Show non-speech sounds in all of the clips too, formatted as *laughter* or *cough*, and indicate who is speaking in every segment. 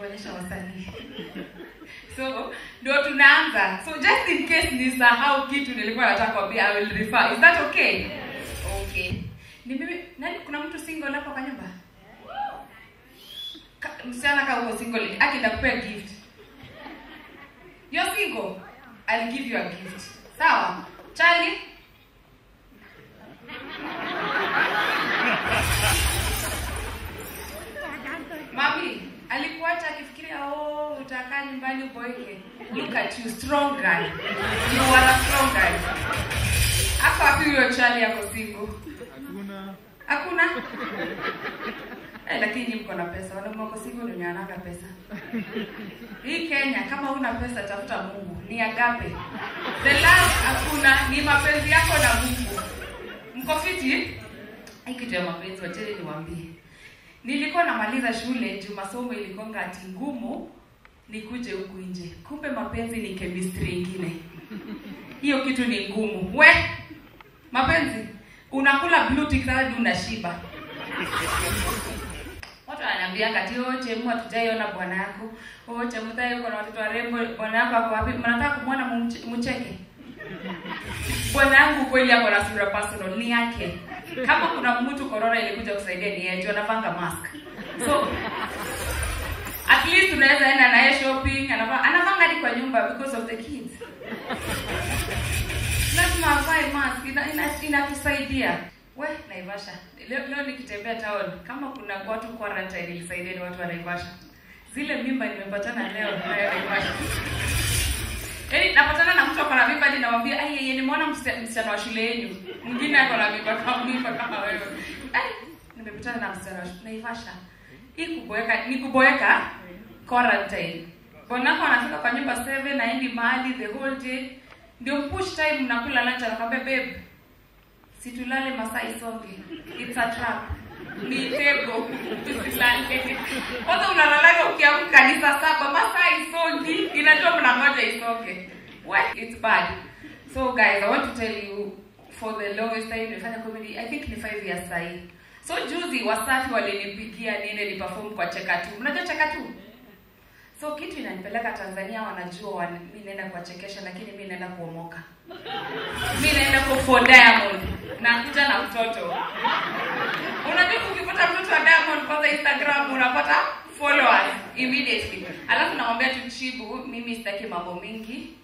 Speaker 1: kuonyesha wasanii. *laughs* So ndio tunaanza. So just in case nisahau kitu nilikuwa nataka kuambia i will refer. Is that okay? Okay. Ni mimi nani? Kuna mtu single hapo kwa nyumba? Ka- msichana kama uko single aki ndakupea gift. You're single. I'll give you a gift. Sawa? Charlie Look at you, strong guy. You are a strong guy. Hapa wapi huyo chali yako single?
Speaker 2: Hakuna.
Speaker 1: Hakuna? Eh, lakini nyinyi mko na pesa. Wanaume wako single ndio wanaka pesa. Hii Kenya kama una pesa tafuta Mungu. Ni agape. The love hakuna, ni mapenzi yako na Mungu. Mko fiti? Hii kitu ya mapenzi wacheni niwaambie. Nilikuwa namaliza shule juu masomo ilikonga ati ngumu nikuje huku nje. Kumbe mapenzi ni chemistry ingine. Hiyo kitu ni ngumu. We, mapenzi unakula blue tick unashiba. Watu wananiambia kati oh chemu hatujaiona bwana yako. Oh chemu tai uko na watoto warembo, bwana yako ako wapi? Mnataka kumwona mcheke? Bwana yangu kweli ako na sura personal ni yake. Kama kuna mtu corona ilikuja kusaidia ni yeye, anapanga mask. So at least unaweza enda naye shopping, anavaa anavanga hadi kwa nyumba because of the kids. Lazima avae mask, ina- ina- inatusaidia. We, Naivasha. Leo, leo nikitembea town, kama kuna watu quarantine ilisaidia ni watu wa Naivasha. Zile mimba nimepatana leo nayo Naivasha. Yaani napatana na mtu akona mimba hadi namwambia ai yeye nimeona msichana msichana wa shule yenu. Mwingine akona mimba kama mimba kama wewe. Ai nimepatana na msichana wa Naivasha. Kuboeka ni kuboeka quarantine. Bwanako anafika kwa nyumba 7 naendi mahali the whole day. Ndio push time nakula lunch anakwambia babe situlale masaa isonge. It's a trap. Ni tego. Tusilale. Kwanza unalalaga ukiamka ni saa saba masaa isongi inajua mnangoja isonge. What? It's bad. So guys, I want to tell you for the longest time nimefanya comedy, I think ni 5 years sahi. So juzi Wasafi walinipigia niende ni perform kwa Chekatu. Mnajua Chekatu? So kitu inanipeleka Tanzania wanajua wan, mimi naenda kuwachekesha lakini mimi naenda kuomoka. mi naenda kwa for Diamond. Nakuja na mtoto. Unajua ukipata mtoto wa Diamond kwanza Instagram unapata followers immediately. Alafu namwambia tu Chibu, mimi sitaki mambo mingi.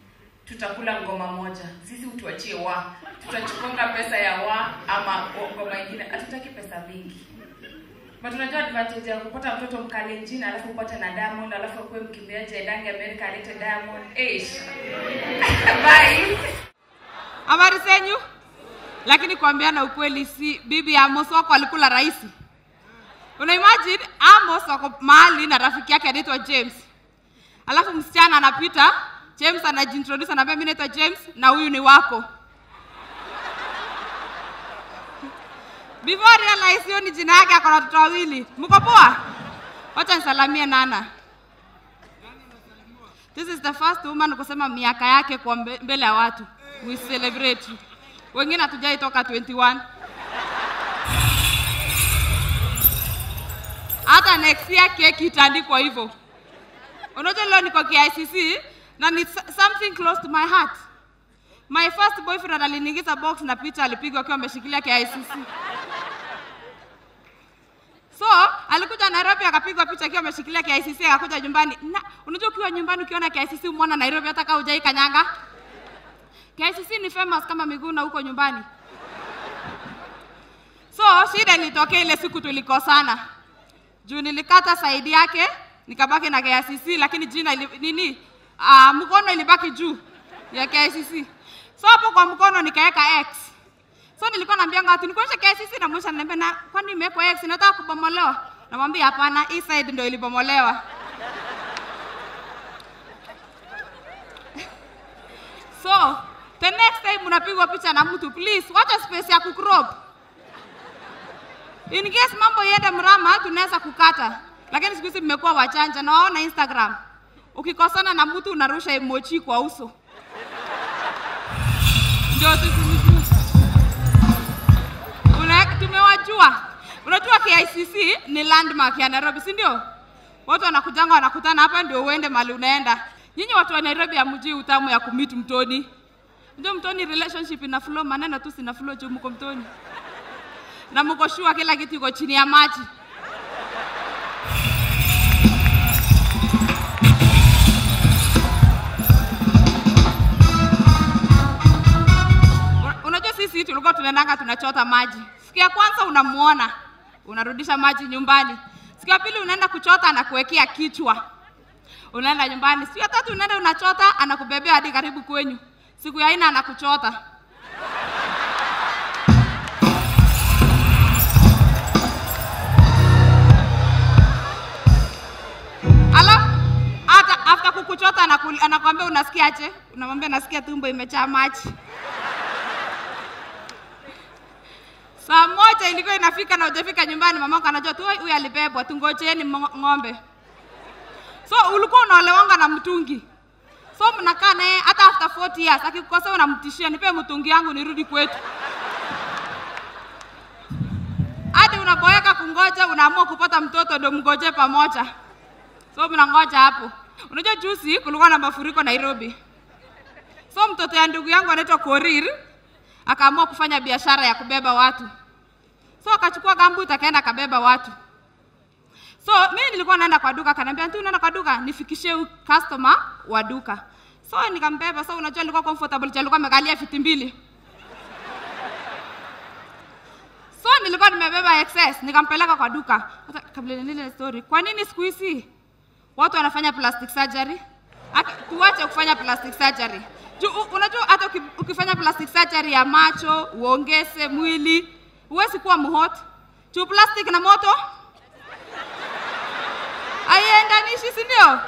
Speaker 1: Tutakula ngoma moja. Sisi utuachie wa. Tutachukonga pesa ya wa ama ngoma ingine. Hatutaki pesa mingi. But unajua advantage ya kupata mtoto mkalenjin alafu upate na Diamond alafu akuwe mkimbiaji aendange Amerika alete Diamond. Eish. *laughs* Bye.
Speaker 3: Habari zenyu? Lakini kuambia na ukweli, si bibi Amos wako alikula rahisi. Una imagine Amos wako mahali na rafiki yake anaitwa James, alafu msichana anapita, James anajiintroduce, anaambia mimi naitwa James na huyu ni wako. Before realize hiyo ni jina yake, ako na watoto wawili. Mko poa? Wacha nisalamie Nana. This is the first woman kusema miaka yake kwa mbele ya watu. We celebrate. Wengine hatujai toka 21. Hata next year keki itaandikwa hivyo. Unajua leo niko KICC na ni something close to my heart. My first boyfriend aliniingiza box na picha alipigwa akiwa ameshikilia KICC. So alikuja Nairobi akapigwa picha akiwa ameshikilia KICC akakuja nyumbani. Na unajua ukiwa nyumbani ukiona KICC umeona Nairobi hata kama hujai kanyanga. KICC ni famous kama Miguna huko nyumbani. So shida ilitokea ile siku tulikosana. Juu nilikata saidi yake nikabaki na KICC lakini jina ili, nini uh, mkono ilibaki juu ya KICC. So hapo kwa mkono nikaweka X. So nilikuwa naambia watu nikuonyeshe KICC na mwisho ananiambia na kwani imewekwa X nataka kubomolewa. Namwambia hapana, hii side ndio ilibomolewa. *laughs* So the next time unapigwa picha na mtu please wacha space ya kucrop. In case mambo iende mrama tunaweza kukata. Lakini siku hizi mmekuwa wachanja na waona Instagram. Ukikosana na mtu unarusha emoji kwa uso. Ndio tumewajua. Unajua KICC ni landmark ya Nairobi, si ndio? watu wanakujanga wanakutana hapa ndio uende mali unaenda. Nyinyi watu wa Nairobi hamjui utamu ya kumit mtoni. Ndio mtoni relationship ina flow, maneno tu sina flow juu mko mtoni. Na mko shua kila kitu iko chini ya maji. Tulikuwa tunaendanga tunachota maji. Siku ya kwanza unamuona, unarudisha maji nyumbani. Siku ya pili unaenda kuchota, anakuwekea kichwa, unaenda nyumbani. Siku ya tatu unaenda unachota, anakubebea hadi karibu kwenyu. Siku ya nne anakuchota. Kukuchota anakuambia unasikiaje? Unamwambia nasikia tumbo imejaa maji. Saa moja ilikuwa inafika na hujafika nyumbani, mamako anajua tu huyu alibebwa, tungojeeni ng'ombe. So ulikuwa unaolewanga na mtungi, so mnakaa naye hata after 40 years, akikukosa unamtishia, nipe mtungi yangu nirudi kwetu. Hadi unaboeka kungoja, unaamua kupata mtoto ndio mgoje pamoja. So mnangoja hapo. Unajua juzi kulikuwa na mafuriko Nairobi. So mtoto ya ndugu yangu anaitwa Korir akaamua kufanya biashara ya kubeba watu. So akachukua gambuti akaenda akabeba watu. So mimi nilikuwa naenda kwa duka, akaniambia tu unaenda kwa duka, nifikishie customer wa duka. So nikambeba. So unajua nilikuwa comfortable, cha alikuwa amekalia viti mbili. So nilikuwa nimebeba excess, nikampeleka kwa duka. Hata kabla nile story, kwa nini siku hizi watu wanafanya plastic surgery? Tuache kufanya plastic surgery. Ju, unajua hata ukifanya plastic surgery ya macho uongeze mwili, huwezi kuwa mhot. Juu plastic na moto haiendanishi, si ndio?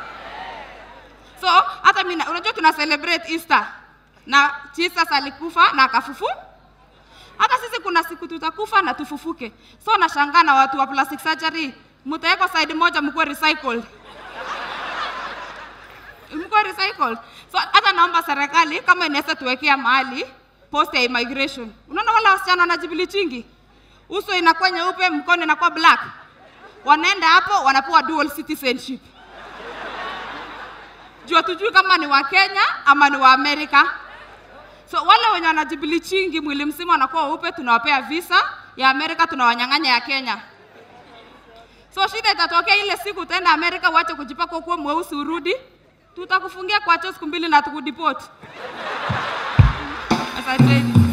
Speaker 3: So hata mimi na- unajua tuna celebrate Easter na Jesus alikufa na akafufu. Hata sisi kuna siku tutakufa na tufufuke. So nashangaa na watu wa plastic surgery, mtawekwa side moja mkuwe recycled mko recycled. So hata naomba serikali kama inaweza tuwekea mahali post ya immigration. Unaona wala wasichana wanajibilichingi, uso inakuwa nyeupe, mkono inakuwa black, wanaenda hapo wanapewa dual citizenship. Juu hatujui kama ni wa Kenya ama ni wa Amerika. So wale wenye wanajibilichingi mwili mzima wanakuwa weupe, tunawapea visa ya Amerika, tunawanyang'anya ya Kenya. So shida itatokea ile siku utaenda Amerika uache kujipaka ukuwe mweusi urudi, tutakufungia kwa cho siku mbili na tukudipoti. Asanteni.